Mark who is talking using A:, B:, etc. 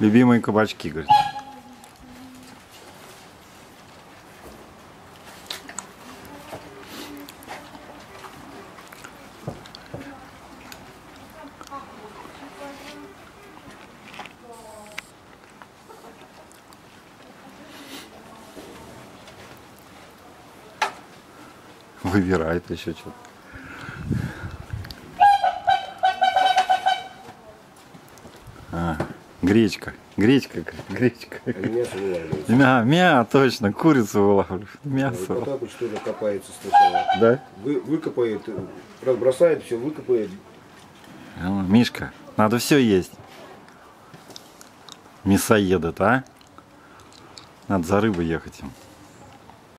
A: Любимые кабачки, говорит. Выбирает еще что-то. А, гречка. Гречка, гречка.
B: А мясо вылавливается.
A: Мя, мя, точно, курицу вылавлю.
B: И
A: Мясо.
B: Потапыч тоже копается сначала.
A: Да?
B: Вы, выкопает, э, разбросает все, выкопает.
A: Ну, Мишка, надо все есть. Мясоедет, а? Надо за рыбой ехать им.